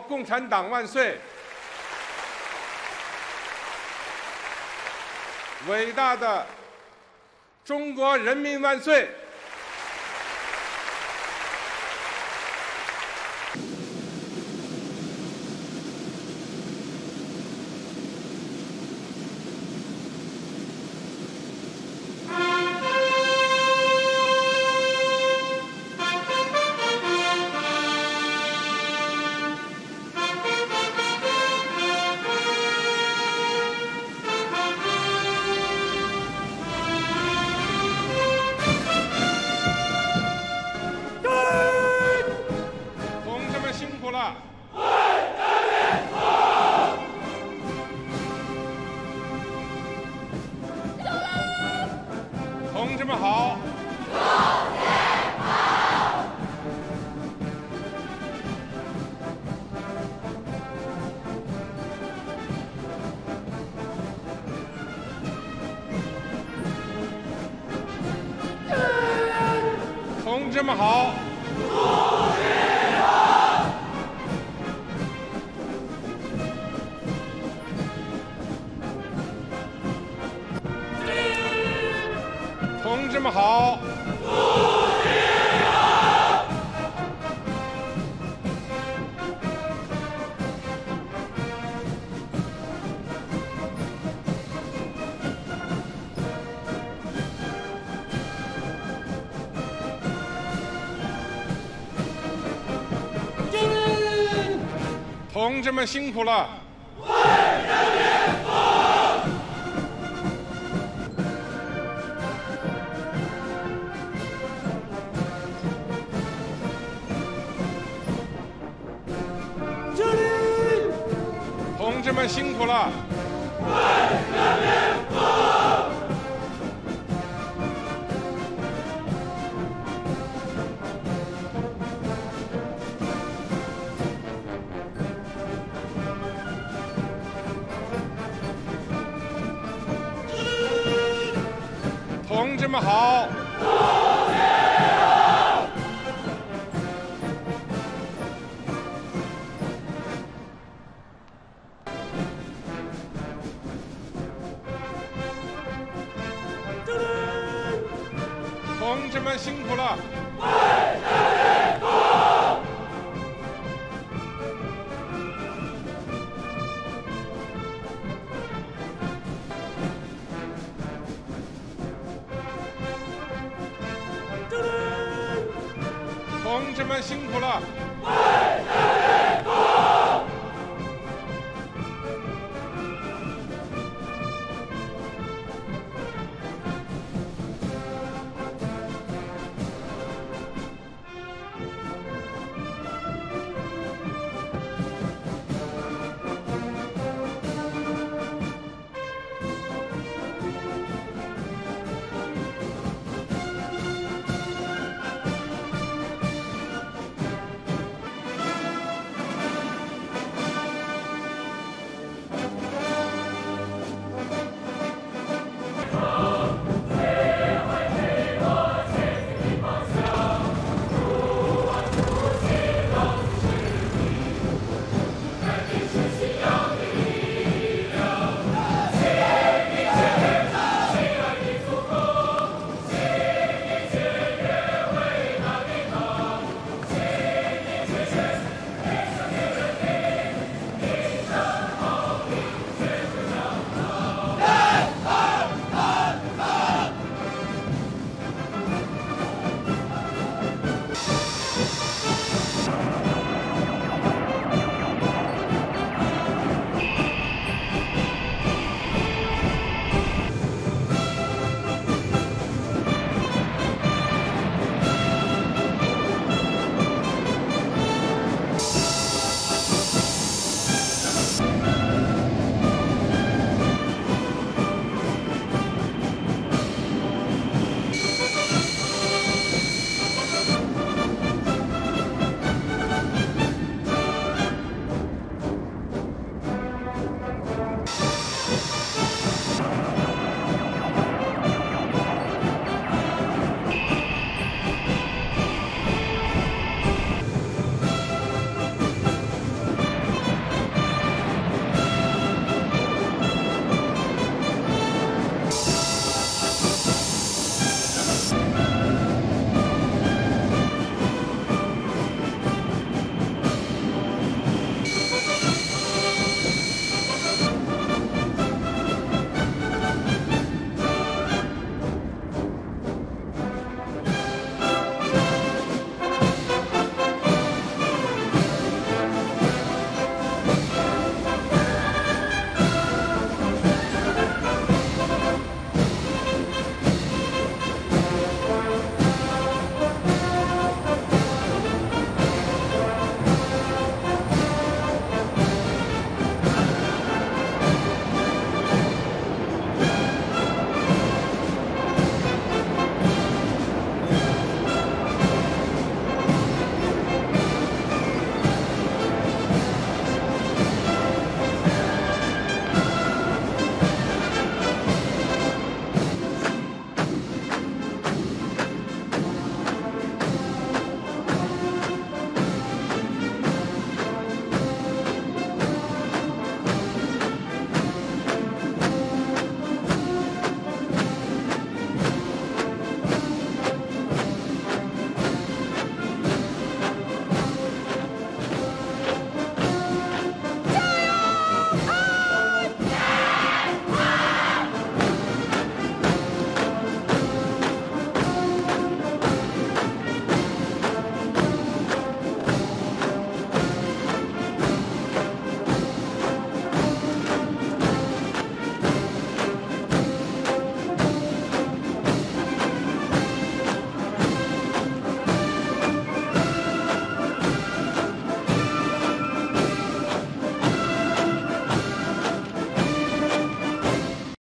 共产党万岁！伟大的中国人民万岁！同志们好！同志们好！好！同志们辛苦了！同志们辛苦了！同志们好！们辛苦了！同志们辛苦了！